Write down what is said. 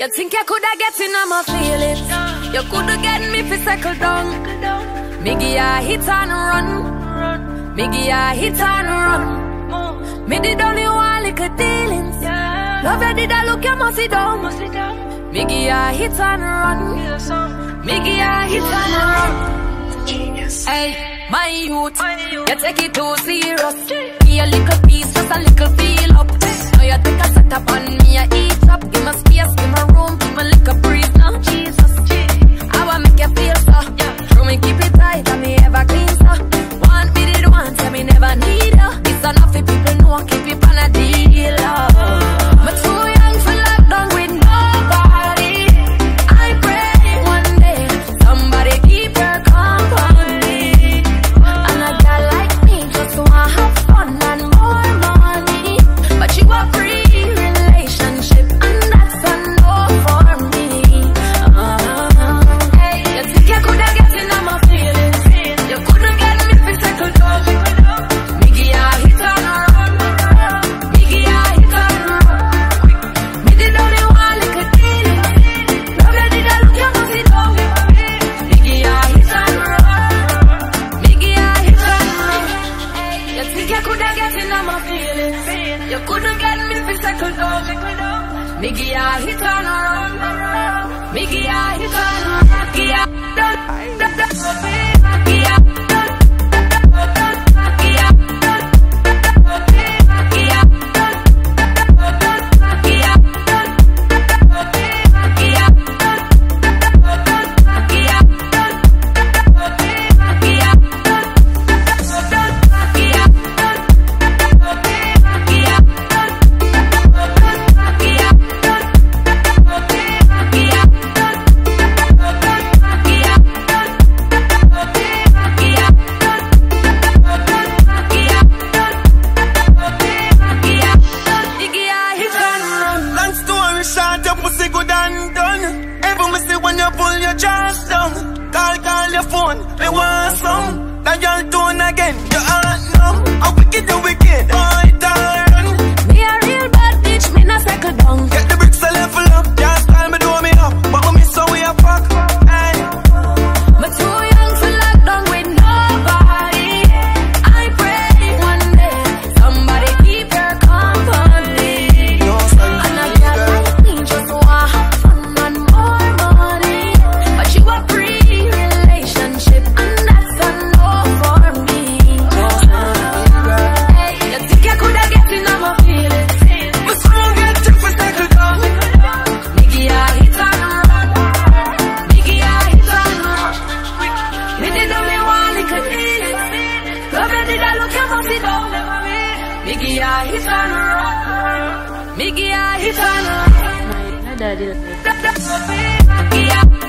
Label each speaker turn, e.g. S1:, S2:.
S1: You think you coulda get in on my feelings? You coulda get me fi settle down. Me give ya hit and run. Me give ya hit and run. Me did only one little dealings. Love you did I look you must sit down. Me give ya hit and run. Me give ya hit and run. Hey, my youth, you take it too serious. Give a little piece, just a little feel up. Now you take a set up on me, I eat up. Give me on my feelings. You couldn't get me if you second down. Miggy, I hit on around. Miggy, I hit on around. Miggy, I hit on around. Me
S2: want some. That y'all do.
S1: Miggy I hit on
S2: her
S1: Miggy I hit on
S3: her Nah, dari
S1: Miggy